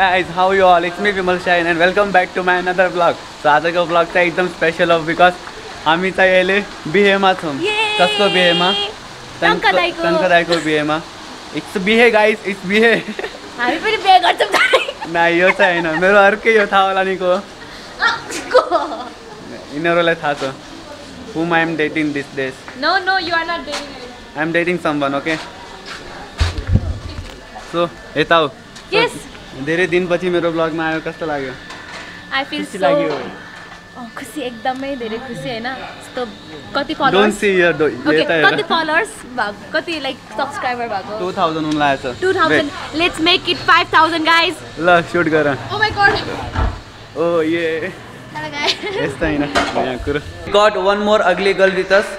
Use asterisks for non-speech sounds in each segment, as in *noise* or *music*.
guys how you all? It's me Vimal Shine and welcome back to my another vlog. So आजको vlog चाहिँ एकदम special हो because हामी चाहिँ अहिले बिहेमा छौँ! कसको बिहेमा। टङ्क दाइको बिहेमा। इट्स बिहे गाइस इट्स बिहे। ना यो चाहिँ होइन। मेरो अर्कै यो थाहा होला निको। यिनीहरूलाई थाहा छ। हुम I am dating this days no no you are not dating I am dating someone, okay? So, Etao. Yes. धेरै दिनपछि मेरो ब्लगमा आयो कस्तो लाग्यो? I feel so लाग्यो। खुसी एकदमै धेरै खुसी हैन? जस्तो कति followers Don't see your okay, कति फलोअर्स भएको कति लाइक सब्स्क्राइबर भएको? 2000 हुन लागेको छ 2000 लेट्स मेक इट 5000 गाइस ल शूट गर। ओ माय गॉड ओ ये हेलो गाइस यस्तै हैन *laughs* यहाँ कुरो। Got one more ugly girl with us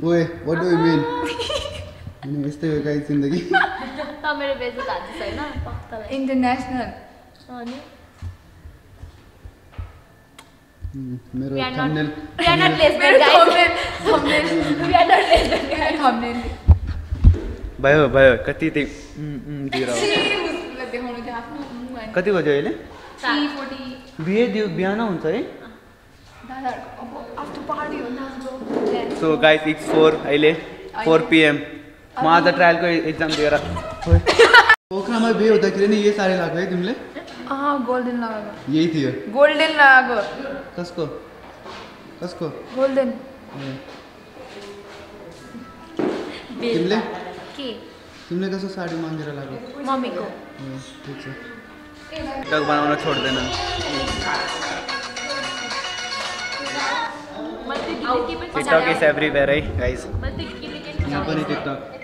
Wait, what do you mean? मैंने इस तरह का ज़िंदगी तो मेरे बेइज्जत आज सही ना पक्का है इंटरनेशनल और मेरा thumbnail we are not Lesnar guys thumbnail we are not Lesnar thumbnail भयो भयो कति त्यही दिएर कति बज्यो अहिले 3:40 दियो बिहान हुन्छ है सो गाइस इट्स फोर अहिले फोर पिएम म आज ट्रायलको इक्जाम दिएर पोखरामा बिहे हुँदाखेरि नि यही साडी लाग्यो है तिमीले गोल्डन लगाएको यही थियो गोल्डन लगाएको कसको कसको गोल्डन तिमीले के तिमीले कस्तो साडी मागेर लाग्यो मम्मीको ठिक छ टिकटक बनाउन छोड्दैन TikTok is everywhere right guys यहाँ टिकटॉक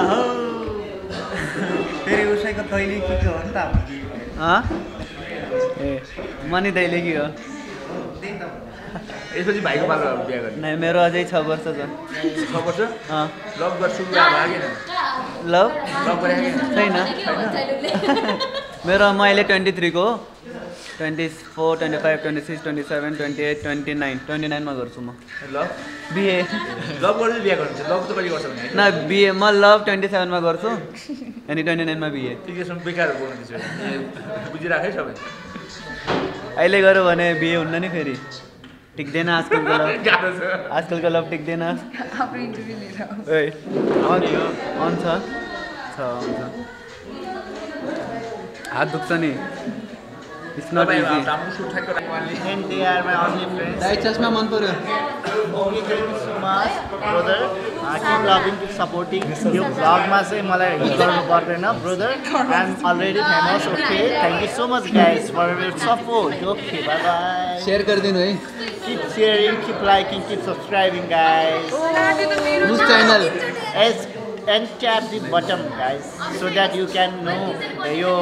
अहो। फेरि उसैको तैली के के हो नि त हँ ए। मनी दाइले के हो। यसपछि भाइको पालो बिहा गर्ने। मेरो अझै छ वर्ष छ। छ वर्ष? अँ। लभ गर्छु भागेन लभ लभ गरेको छैन। *laughs* मेरो म अहिले ट्वेन्टी थ्रीको हो। Twenty four twenty five twenty six twenty seven twenty eight twenty nine twenty नाइनमा गर्छु म। लभ बिए। लभ गर्दै बिहा गर्नुहुन्छ। लभ त कहिले गर्छ भने न बिए म लभ ट्वेन्टी सेभेनमा गर्छु। अनि ट्वेन्टी नाइनमा बिए। बेकार बुझिराखेँ सबै। अहिले गऱ्यो भने बिहे हुन्न नि फेरि। टिक्दैन आजकलको लभ। *laughs* आजकलको लभ टिक्दैन। अन अन छ? छ हुन्छ हात दुख्छ नि। इट्स नट तपाईँ इजी राम्रो सुट ठ्याक्क राख्नु And they are my only friends. दाइ चस्मा मन पर्यो Okay, thank you so much, brother. I keep loving, keep supporting. यो भ्लगमा चाहिँ मलाई हेल्प गर्नु पर्दैन brother I am already famous okay thank you so much guys for your support okay bye bye share गरिदिनु है Keep sharing, keep liking, keep subscribing, guys. News channel As and tap the bottom, guys, so that you can know uh, यो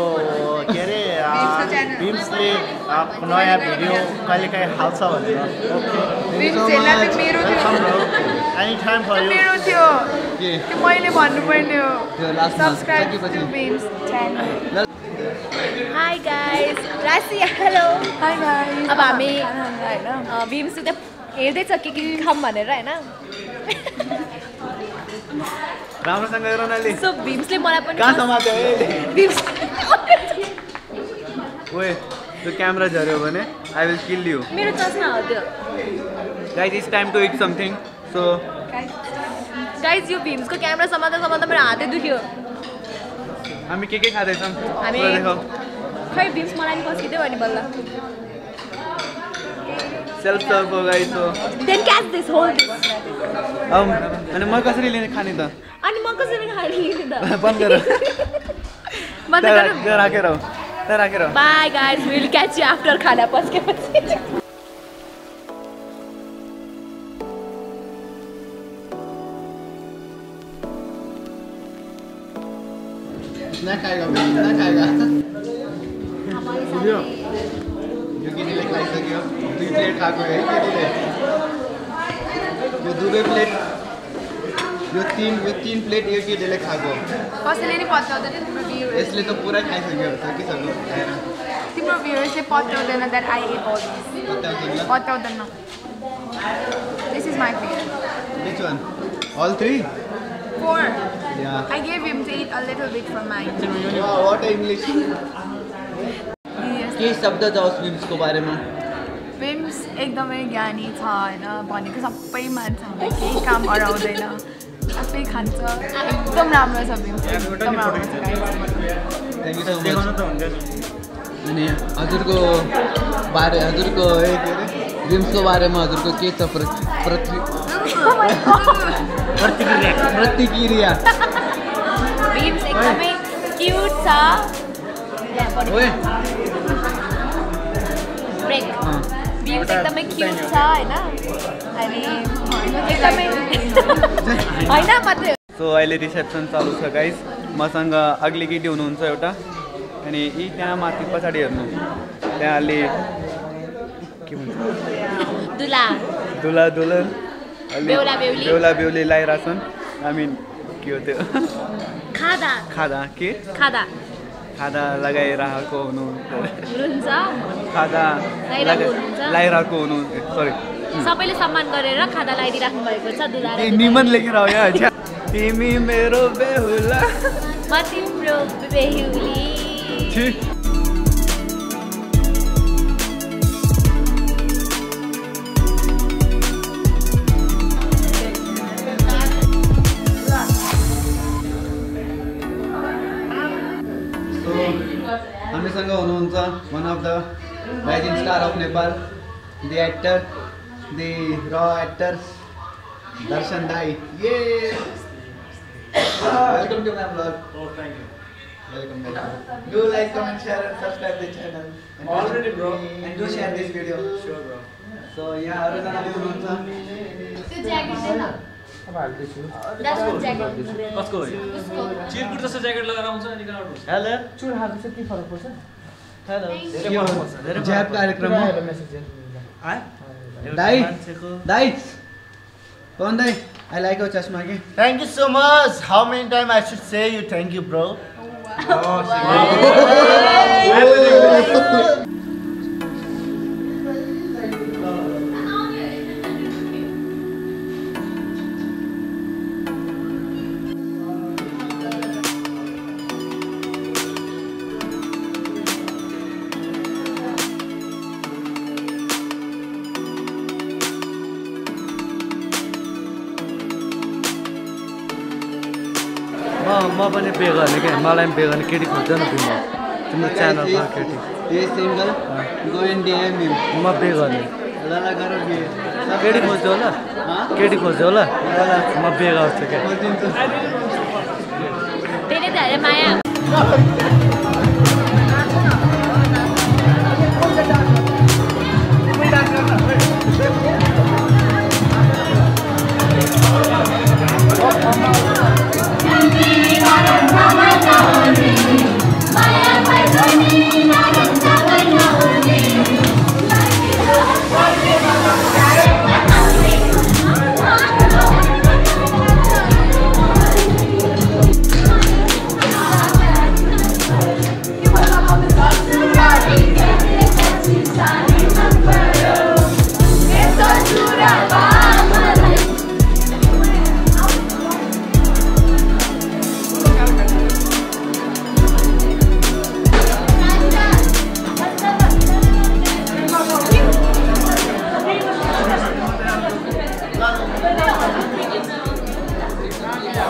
के अरे. बिम्सले नयाँ video कहिले काहीँ हाल्छ भनेर एनी. मेरो थियो के त्यो मैले भन्नुपर्ने हो subscribe to channel hi guys Rashi hello hi guys अब हामी भीमसु हेर्दैछ के के खाऊँ भनेर होइन राम्रोसँग हेर न सो भीम्सले मलाई पनि कहाँ समात्यो भीम्स ओए त्यो क्यामेरा झऱ्यो भने आई विल किल यु मेरो चस्मा हो त्यो। Guys it's time to eat something so guys यो भीम्सको क्यामेरा समात्दा समात्दा मेरो हातै दुख्यो। हामी के के खाँदैछौँ? हामी- खै भीम्स मलाई नि पस्किँदै भयो नि बल्ल। सेल्फ सर्भ हो गाइज हो देन क्याच दिस होल अब अनि म कसरी लिने खाने त? अनि म कसरी खाने बंद गर बंद गर त राखे रहौ त राखे रहौ bye guys will catch you after खाना पस्केपछि इतना खाएगा मैं इतना खाएगा यो यो किने ले खाइ सक्यो दुई प्लेट खाएको है किने यो दुबै प्लेट यो तिन यो तिन प्लेट यो केटीले खाएको कसैले नि पत्याउँदैन तिम्रो भ्युर्स यसले त पुरै खाइसक्यो सकिसक्यो खाएर तिम्रो भ्युर्सले पत्याउँदैन that I ate all this पत्याउँदैन पत्याउँदैन this is my favourite which one all three four yeah I gave him to eat a little bit from mine. What English. केही शब्द जाओस् फिल्मसको बारेमा विम्स एकदमै ज्ञानी छ होइन भनेको सबै मान्छ केही काम हराउँदैन आफै खान्छ। एकदम राम्रो छ एकदम राम्रो अनि हजुरको बारे हजुरको ए के अरे? ड्रिम्सको बारेमा हजुरको के छ प्र प्रति प्रतिक्रिया। एकदमै क्युट एकदमै क्युट छ होइन? अनि एकदमै होइन मात्रै सो अहिले रिसेप्सन चालु छ गाइस मसँग अग्ली केटी हुनुहुन्छ एउटा। अनि यी त्यहाँ माथि पछाडि हेर्नु। त्यहाँ अलि के भन्छ? दुला। दुला दुलन। बेहुला बेहुली। बेहुली लगाइरहेछन् आई मिन के हो त्यो? खादा। खादा। के? खादा। खादा लगाइरहेको हुनु। हुनुहुन्छ। खादा लगाइरहेको लगा- हुनुहुन्छ? लगाइरहेको हुनु। सरी सबैले सम्मान गरेर खादा लगाइदिइराख्नु भएको छ। निमन लेखेर तिमी मेरो बेहुला। *laughs* म तिम्रो बेहुली। हामीसँग हुनुहुन्छ one of the rising star of Nepal the actor the र एक्टर दर्शन दाई ये welcome to my blog Oh, thank you. Welcome, welcome. Do like, comment, share, and subscribe the channel. And Already, bro. And do share this video. Sure, bro. So अरूजनाले हुनुहुन्छ त्यो jacket चाहिँ न That's what jacket. कसको हो? चिरकुट जस्तो jacket लगाएर आउँछ अनि कहाँबाट हुन्छ? हेलो चुर हाल्नु चाहिँ के फरक पर्छ हेलो धेरै फरक पर्छ, धेरै फरक ज्याब कार्यक्रम हो मेसेज आए? दाई दाई कौन दाई I like your chashma again. Thank you so much. How many times I should say you thank you, bro? Oh, wow. oh, wow. wow. wow. wow. wow. wow. wow. wow. म पनि pay गर्ने क्या मलाई पनि pay गर्ने केटी खोज्छ न तिम्रो तिम्रो च्यानलमा केटी। म पे गर्ने। ल ल गर के? केटी खोज्छ होला? केटी खोज्छ होला? म पे गर्छु क्या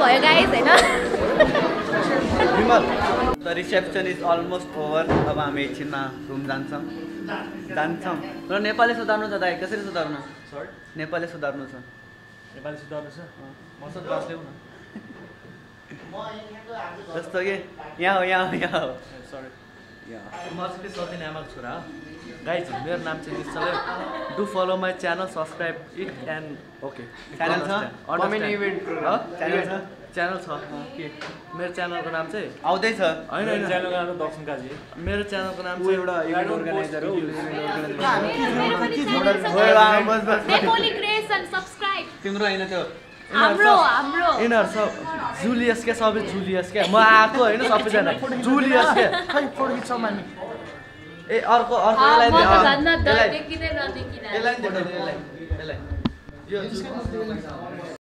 भयो गाइस होइन Bimal the reception is almost over अब हामी एकछिनमा रुम जान्छौँ। जान्छौँ। र नेपाली सुधार्नु छ दाइ कसरी सुधार्नु? नेपाली सुधार्नु छ। नेपाली सुधार्नु छ? मसँग क्लास ल्याउ न। जस्तो कि यहाँ हो यहाँ हो यहाँ हो। सरी म चाहिँ के सकिने आमाको छोरा हो गाइज मेरो नाम चाहिँ Nishchal do follow my channel subscribe it and okay? Channel छ? च्यानल छ? के मेरो च्यानलको नाम चाहिँ आउँदैछ होइन मेरो होइन। च्यानलको नाम दर्शन काजी। मेरो च्यानलको नाम चाहिँ एउटा इभेन्ट अर्गनाइजर हो तिम्रो होइन त्यो यिनीहरू सब जुलियस क्या सबै जुलियस क्या? म आएको होइन सबैजना। जुलियस क्या. ए अर्को अर्को म यसलाई यसलाई